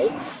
right?